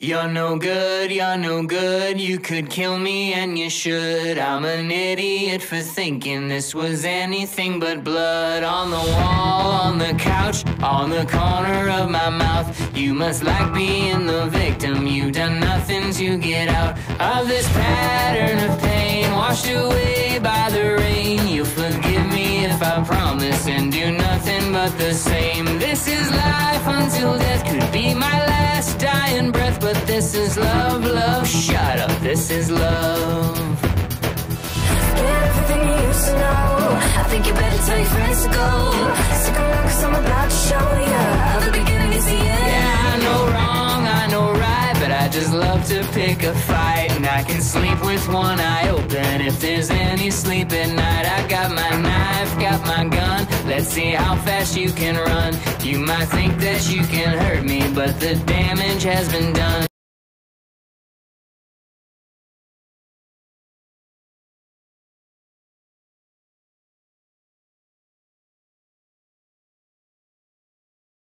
You're no good, you're no good, you could kill me and you should. I'm an idiot for thinking this was anything but blood. On the wall, on the couch, on the corner of my mouth. You must like being the victim, you've done nothing to get out of this pattern of pain. Washed away by the rain, you'll forgive me if I promise and do nothing but the same. This is life until death could be my this is love, love. Shut up, this is love. Forget everything you used to know. I think you better tell your friends to go. Stick around cause I'm about to show how the beginning is the end. Yeah, I know wrong, I know right, but I just love to pick a fight. And I can sleep with one eye open if there's any sleep at night. I got my knife, got my gun. Let's see how fast you can run. You might think that you can hurt me, but the damage has been done.